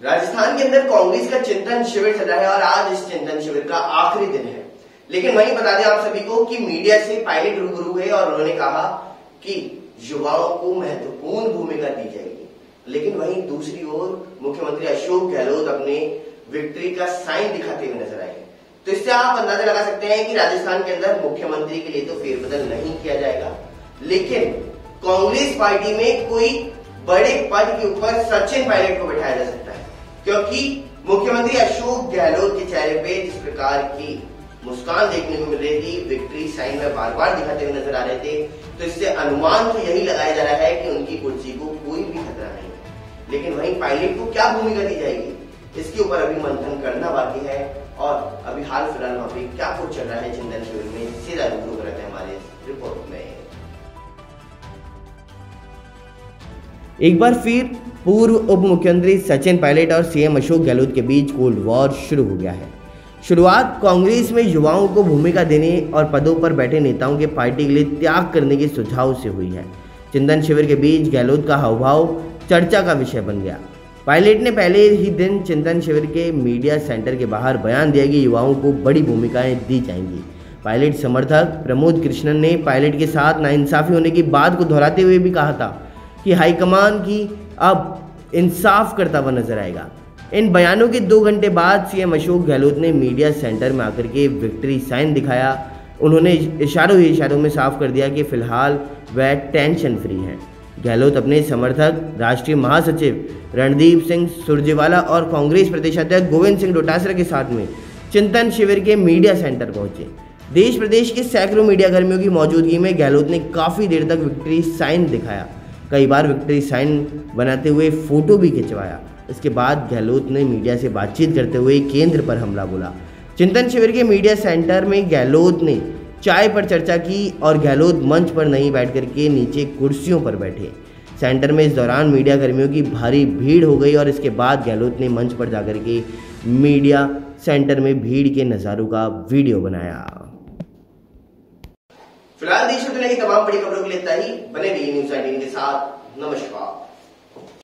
राजस्थान के अंदर कांग्रेस का चिंतन शिविर चल है और आज इस चिंतन शिविर का आखिरी दिन है। लेकिन वहीं बता दें आप सभी को कि मीडिया से पायलट रूबरू हुए और उन्होंने कहा कि युवाओं को महत्वपूर्ण भूमिका दी जाएगी। लेकिन वहीं दूसरी ओर मुख्यमंत्री अशोक गहलोत अपने विक्ट्री का साइन दिखाते हुए नज़र आए। तो इससे आप अंदाज़ा लगा सकते हैं कि राजस्थान के अंदर मुख्यमंत्री के लिए तो फेरबदल नहीं किया जाएगा। लेकिन कांग्रेस पार्टी में कोई बड़े पद के ऊपर सचिन पायलट को बैठाया जा सकता है, क्योंकि मुख्यमंत्री अशोक गहलोत के चेहरे पे जिस प्रकार की मुस्कान देखने को मिल रही थी, विक्ट्री साइन में बार बार दिखाते हुए नज़र आ रहे थे तो इससे अनुमान तो यही लगाया जा रहा है कि उनकी कुर्सी को कोई भी खतरा नहीं है। लेकिन वहीं पायलट को क्या भूमिका दी जाएगी? इसके ऊपर अभी मंथन करना बाकी है, और अभी हाल फ़िलहाल वहाँ पे क्या कुछ चल रहा है चिंतन शिविर में सीधा रूबरू एक बार फिर पूर्व उप मुख्यमंत्री सचिन पायलट और सीएम अशोक गहलोत के बीच कोल्ड वॉर शुरू हो गया है। शुरुआत कांग्रेस में युवाओं को भूमिका देने और पदों पर बैठे नेताओं के पार्टी के लिए त्याग करने के सुझाव से हुई है। चिंतन शिविर के बीच गहलोत का हावभाव चर्चा का विषय बन गया। पायलट ने पहले ही दिन चिंतन शिविर के मीडिया सेंटर के बाहर बयान दिया कि युवाओं को बड़ी भूमिकाएँ दी जाएँगी। पायलट समर्थक प्रमोद कृष्णन ने पायलट के साथ नाइंसाफी होने की बात को दोहराते हुए भी कहा था। कि हाईकमान की अब इंसाफ करता हुआ नज़र आएगा। इन बयानों के दो घंटे बाद सीएम अशोक गहलोत ने मीडिया सेंटर में आकर के विक्ट्री साइन दिखाया। उन्होंने इशारों ही इशारों में साफ़ कर दिया कि फ़िलहाल वह टेंशन फ्री हैं। गहलोत अपने समर्थक, राष्ट्रीय महासचिव रणदीप सिंह सुरजेवाला और कांग्रेस प्रदेश अध्यक्ष गोविंद सिंह डोटासरा के साथ में चिंतन शिविर के मीडिया सेंटर पहुँचे। देश प्रदेश के सैकड़ों मीडियाकर्मियों की मौजूदगी में गहलोत ने काफ़ी देर तक विक्ट्री साइन दिखाया। कई बार विक्ट्री साइन बनाते हुए फ़ोटो भी खिंचवाया। इसके बाद गहलोत ने मीडिया से बातचीत करते हुए केंद्र पर हमला बोला। चिंतन शिविर के मीडिया सेंटर में गहलोत ने चाय पर चर्चा की और गहलोत मंच पर नहीं बैठ करके नीचे कुर्सियों पर बैठे। सेंटर में इस दौरान मीडिया कर्मियों की भारी भीड़ हो गई और इसके बाद गहलोत ने मंच पर जाकर के मीडिया सेंटर में भीड़ के नज़ारों का वीडियो बनाया। फ़िलहाल देश में दुनिया की तमाम बड़ी खबरों के लिए तय बने रहिए न्यूज़ आइटीन के साथ। नमस्कार।